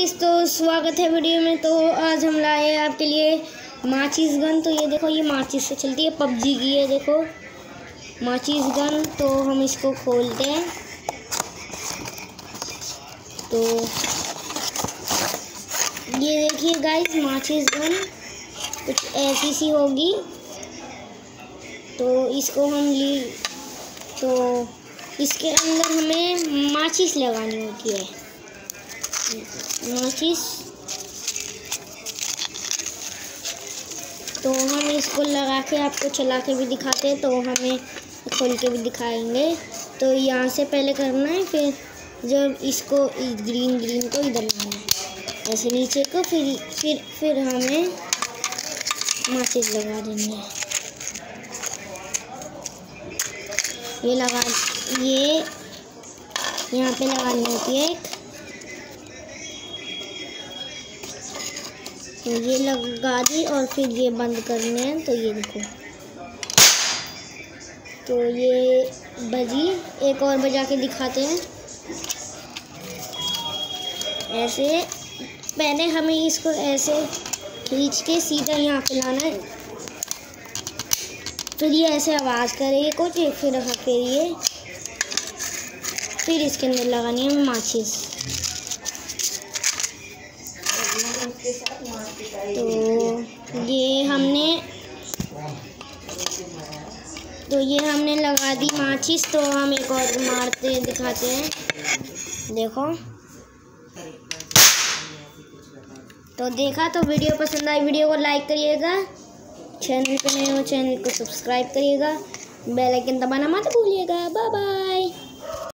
Guys तो स्वागत है वीडियो में। तो आज हम लाए हैं आपके लिए माचिस गन। तो ये देखो, ये माचिस से चलती है। पबजी की है, देखो। माचिस गन तो हम इसको खोलते हैं। तो ये देखिए गाइस माचिस गन। कुछ ऐसी सी होगी। तो इसको हम ली तो इसके अंदर हमें माचिस लगानी होती है। माचिस तो हम इसको लगा के आपको चला के भी दिखाते हैं तो हमें खोल के भी दिखाएँगे। तो यहाँ से पहले करना है, फिर जब इसको इस ग्रीन ग्रीन को इधर लाना है, ऐसे नीचे को, फिर फिर फिर हमें माचिस लगा देंगे ये लगा, ये यहाँ पे लगानी होती है एक। तो ये लगा दी और फिर ये बंद करने हैं तो ये देखो। तो ये बजी, एक और बजा के दिखाते हैं। ऐसे पहले हमें इसको ऐसे खींच के सीधा यहाँ पे लाना है। फिर ये ऐसे आवाज़ करेगी कुछ, फिर फिर ये, फिर इसके अंदर लगानी है माचिस। तो ये हमने तो ये हमने लगा दी माचिस तो हम एक और मारते दिखाते हैं। देखो। तो देखा तो वीडियो पसंद आई, वीडियो को लाइक करिएगा चैनल पे नए हो चैनल को सब्सक्राइब करिएगा बेल आइकन दबाना मत भूलिएगा। Bye bye